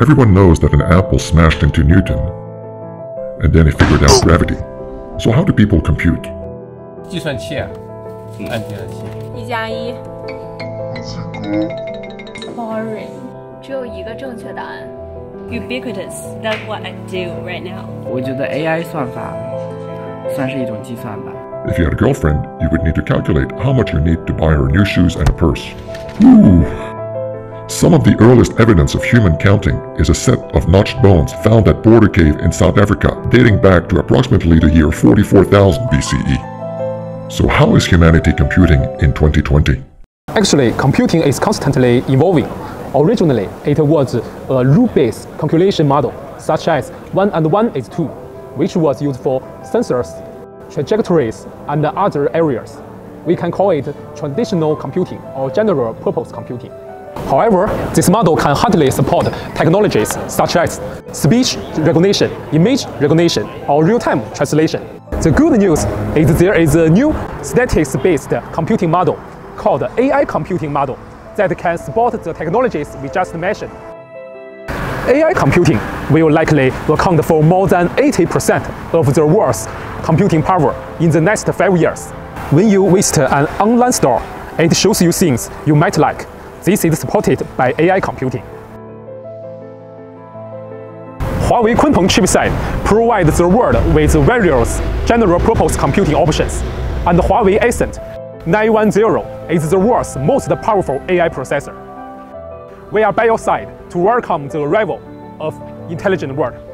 Everyone knows that an apple smashed into Newton, and then he figured out gravity. So how do people compute? 计算器啊，按计算器。一加一 boring, 只有一个正确答案。 ubiquitous. That's what I do right now. 我觉得 AI 算法算是一种计算吧。 If you had a girlfriend, you would need to calculate how much you need to buy her new shoes and a purse. Ooh. Some of the earliest evidence of human counting is a set of notched bones found at Border Cave in South Africa, dating back to approximately the year 44,000 BCE. So how is humanity computing in 2020? Actually, computing is constantly evolving. Originally, it was a rule-based calculation model, such as 1 and 1 is 2, which was used for sensors, trajectories, and other areas. We can call it traditional computing or general purpose computing. However, this model can hardly support technologies such as speech recognition, image recognition, or real-time translation. The good news is there is a new statistics-based computing model called AI computing model that can support the technologies we just mentioned. AI computing will likely account for more than 80% of the world's computing power in the next five years. When you visit an online store, it shows you things you might like. This is supported by AI computing. Huawei Kunpeng chipset provides the world with various general-purpose computing options, and Huawei Ascend 910 is the world's most powerful AI processor. We are by your side to welcome the arrival of intelligent world.